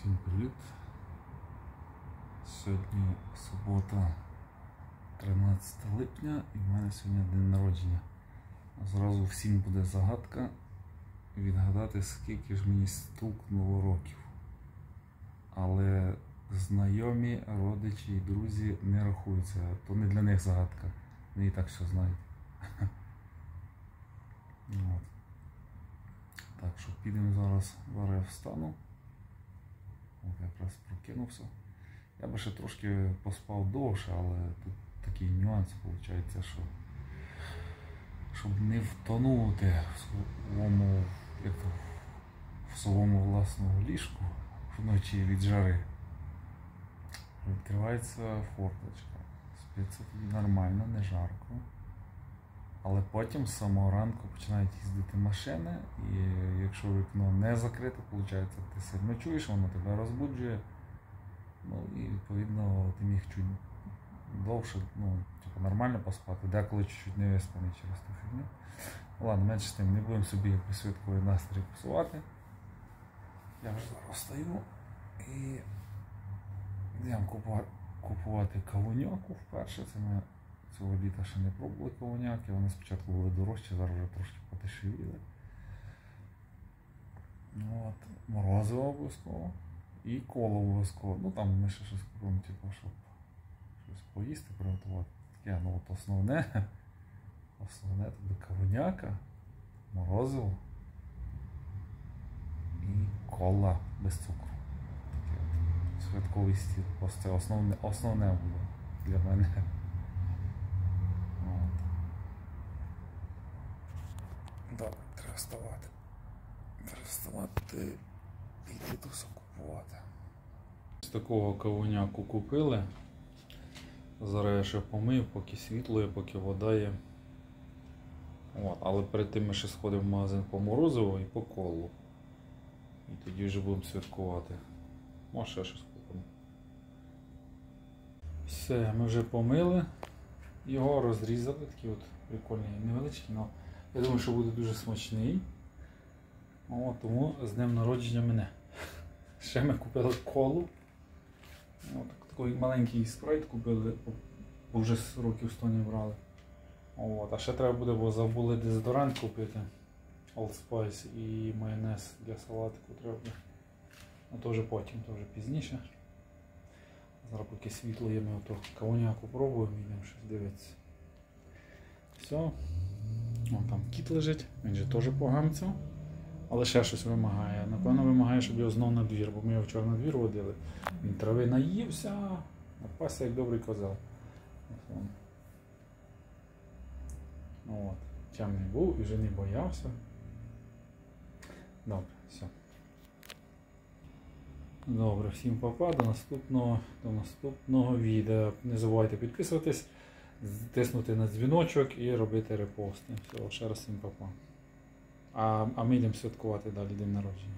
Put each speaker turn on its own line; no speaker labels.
Всім привіт! Сьогодні субота 13 липня і в мене сьогодні день народження. Зразу всім буде загадка відгадати, скільки ж мені стукнуло років. Але знайомі, родичі і друзі не рахуються. То не для них загадка. Вони і так все знають. Так що підемо зараз, зараз я встану. Якраз прокинувся. Я би ще трошки поспав довше, але тут такий нюанс виходить, що щоб не втонути в своєму, то, в своєму власному ліжку вночі від жари. Відкривається форточка. Спиться тоді нормально, не жарко. Але потім з самого ранку починають їздити машини, і якщо вікно не закрите, виходить, ти сильно чуєш, воно тебе розбуджує. Ну і відповідно ти міг чуть довше, ну, типу, нормально поспати, деколи чуть-чуть не виспаний через ту фігню. Ладно, менше з тим, не будемо собі святковий настрій псувати. Я вже зараз встаю і йдемо купувати кавуньоку вперше. Це ми цього літа ще не пробували кавуняки, вони спочатку були дорожчі, зараз вже трошки подешевіли. Ну, От, Морозиво обов'язково і коло обов'язково. Ну там ми ще щось купимо, типу, щоб щось поїсти, приготувати. Таке, ну от основне, основне буде кавуняка, морозиво і кола без цукру. Таке от святковий стіл. Ось це основне, основне буде для мене. От. Добре, треба вставати. Треба вставати і тут купувати. З такого кавуняку купили. Зараз я ще помив, поки світло є, поки вода є. От, але перед тим ми ще сходимо в магазин по морозиву і по колу. І тоді вже будемо святкувати. Може ще щось купимо. Все, ми вже помили. Його розрізали, такий от прикольний, невеличкий, але я думаю, що буде дуже смачний. О, тому з днем народження мене. Ще ми купили колу. О, так, такий маленький спрайт купили, бо вже з років 100 не брали. От, а ще треба буде, бо забули дезодорант купити. Old Spice і майонез для салатику треба. Ну то потім, то пізніше. Зараз поки світло є, ми ото кавуняку пробуємо, йдемо щось дивитися. Все. О, там кіт лежить, він же теж погамцяв. Але ще щось вимагає. Напевно, вимагає, щоб його знов на двір, бо ми його вчора на двір водили. Він трави наївся, напався як добрий козел. Ну, От. Темний був і вже не боявся. Добре, все. Добре, всім папа, до наступного, до наступного відео. Не забувайте підписуватись, тиснути на дзвіночок і робити репости. Все, ще раз всім папа. А, а ми йдемо святкувати далі день народження.